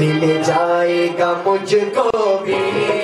मिल जाएगा मुझको भी।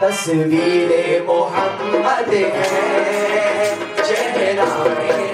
तस्वीर मोहम्मद है चेहरा में